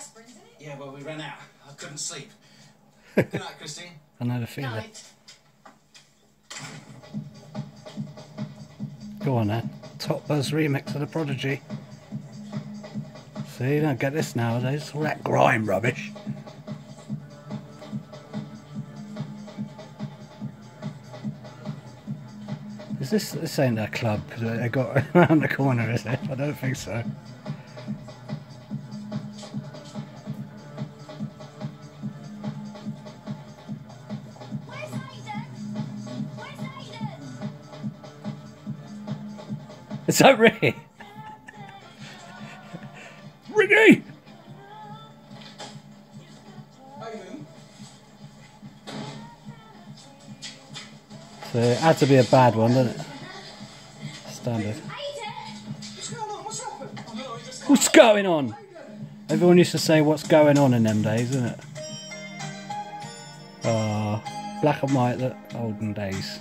aspirins, isn't it? Yeah, well, we ran out. I couldn't sleep. Good night, Christine. I know the feeling. Night. Go on then. Top Buzz remix of the Prodigy. See, you don't get this nowadays. All that grime rubbish. Is this this ain't a club that they got around the corner, is it? I don't think so. Is that Ricky? Ricky! So it had to be a bad one, didn't it? Standard. What's going on? Everyone used to say what's going on in them days, isn't it? Ah, black and white, the olden days.